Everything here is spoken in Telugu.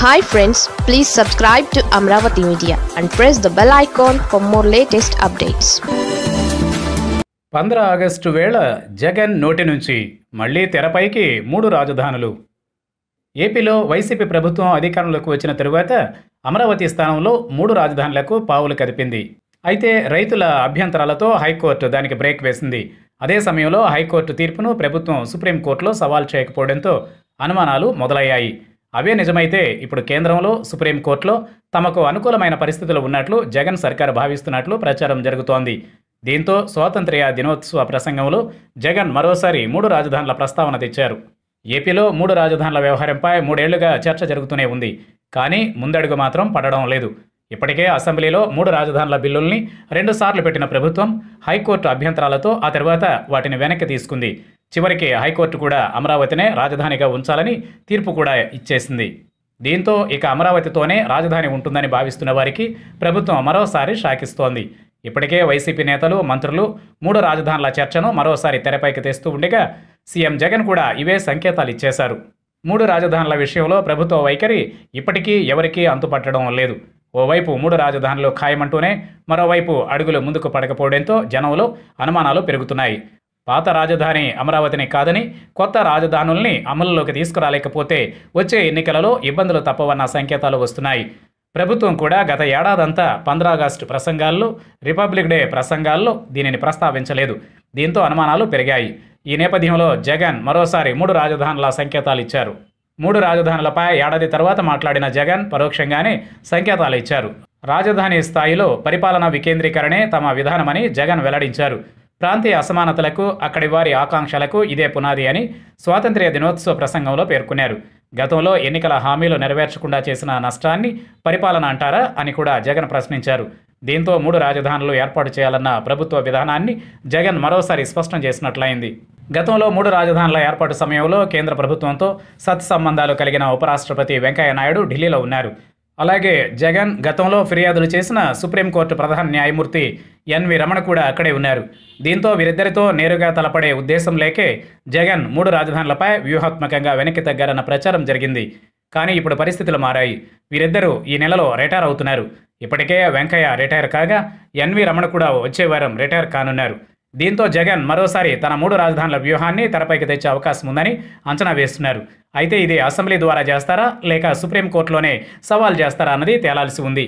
Hi friends please subscribe to Amaravati media and press the bell icon for more latest updates పంద్ర August వేళ జగన్ నోటి నుంచి మళ్ళీ తెరపైకి మూడు రాజధానులు. ఏపీలో వైసీపీ ప్రభుత్వం అధికారంలోకి వచ్చిన తరువాత అమరావతి స్థానంలో మూడు రాజధానులకు పావులు కదిపింది. అయితే రైతుల అభ్యంతరాలతో హైకోర్టు దానికి బ్రేక్ వేసింది. అదే సమయంలో హైకోర్టు తీర్పును ప్రభుత్వం సుప్రీంకోర్టులో సవాల్ చేయకపోవడంతో అనుమానాలు మొదలయ్యాయి. అవే నిజమైతే ఇప్పుడు కేంద్రంలో సుప్రీంకోర్టులో తమకు అనుకూలమైన పరిస్థితులు ఉన్నట్లు జగన్ సర్కార్ భావిస్తున్నట్లు ప్రచారం జరుగుతోంది. దీంతో స్వాతంత్ర్య దినోత్సవ ప్రసంగంలో జగన్ మరోసారి మూడు రాజధానుల ప్రస్తావన తెచ్చారు. ఏపీలో మూడు రాజధానుల వ్యవహారంపై మూడేళ్ళుగా చర్చ జరుగుతూనే ఉంది. కానీ ముందడుగు మాత్రం పడడం లేదు. ఇప్పటికే అసెంబ్లీలో మూడు రాజధానుల బిల్లుల్ని రెండుసార్లు పెట్టిన ప్రభుత్వం హైకోర్టు అభ్యంతరాలతో ఆ తర్వాత వాటిని వెనక్కి తీసుకుంది. చివరికి హైకోర్టు కూడా అమరావతినే రాజధానిగా ఉంచాలని తీర్పు కూడా ఇచ్చేసింది. దీంతో ఇక అమరావతితోనే రాజధాని ఉంటుందని భావిస్తున్న వారికి ప్రభుత్వం మరోసారి షాకిస్తోంది. ఇప్పటికే వైసీపీ నేతలు మంత్రులు మూడు రాజధానుల చర్చను మరోసారి తెరపైకి తెస్తూ ఉండగా సీఎం జగన్ కూడా ఇవే సంకేతాలు ఇచ్చేశారు. మూడు రాజధానుల విషయంలో ప్రభుత్వ వైఖరి ఇప్పటికీ ఎవరికీ అంతుపట్టడం లేదు. ఓవైపు మూడు రాజధానులు ఖాయమంటూనే మరోవైపు అడుగులు ముందుకు పడకపోవడంతో జనంలో అనుమానాలు పెరుగుతున్నాయి. పాత రాజధాని అమరావతిని కాదని కొత్త రాజధానుల్ని అమలులోకి తీసుకురాలేకపోతే వచ్చే ఎన్నికలలో ఇబ్బందులు తప్పవన్న సంకేతాలు వస్తున్నాయి. ప్రభుత్వం కూడా గత ఏడాదంతా పంద్రాగస్టు ప్రసంగాల్లో రిపబ్లిక్ డే ప్రసంగాల్లో దీనిని ప్రస్తావించలేదు. దీంతో అనుమానాలు పెరిగాయి. ఈ నేపథ్యంలో జగన్ మరోసారి మూడు రాజధానుల సంకేతాలు ఇచ్చారు. మూడు రాజధానులపై ఏడాది తర్వాత మాట్లాడిన జగన్ పరోక్షంగానే సంకేతాలు ఇచ్చారు. రాజధాని స్థాయిలో పరిపాలనా వికేంద్రీకరణే తమ విధానమని జగన్ వెల్లడించారు. ప్రాంతీయ అసమానతలకు అక్కడి వారి ఆకాంక్షలకు ఇదే పునాది అని స్వాతంత్ర్య దినోత్సవ ప్రసంగంలో పేర్కొన్నారు. గతంలో ఎన్నికల హామీలు నెరవేర్చకుండా చేసిన నష్టాన్ని పరిపాలన అంటారా అని కూడా జగన్ ప్రశ్నించారు. దీంతో మూడు రాజధానులు ఏర్పాటు చేయాలన్న ప్రభుత్వ విధానాన్ని జగన్ మరోసారి స్పష్టం చేసినట్లయింది. గతంలో మూడు రాజధానుల ఏర్పాటు సమయంలో కేంద్ర ప్రభుత్వంతో సత్సంబంధాలు కలిగిన ఉపరాష్ట్రపతి వెంకయ్య నాయుడు ఢిల్లీలో ఉన్నారు. అలాగే జగన్ గతంలో ఫిర్యాదులు చేసిన సుప్రీంకోర్టు ప్రధాన న్యాయమూర్తి ఎన్వి రమణ కూడా అక్కడే ఉన్నారు. దీంతో వీరిద్దరితో నేరుగా తలపడే ఉద్దేశం లేకే జగన్ మూడు రాజధానులపై వ్యూహాత్మకంగా వెనక్కి తగ్గారన్న ప్రచారం జరిగింది. కానీ ఇప్పుడు పరిస్థితులు మారాయి. వీరిద్దరూ ఈ నెలలో రిటైర్ అవుతున్నారు. ఇప్పటికే వెంకయ్య రిటైర్ కాగా ఎన్వి రమణ కూడా వచ్చే వారం రిటైర్ కానున్నారు. దీంతో జగన్ మరోసారి తన మూడు రాజధానుల వ్యూహాన్ని తెరపైకి తెచ్చే అవకాశం ఉందని అంచనా వేస్తున్నారు. అయితే ఇది అసెంబ్లీ ద్వారా చేస్తారా? లేక సుప్రీంకోర్టులోనే సవాల్ చేస్తారా అన్నది తేలాల్సి ఉంది.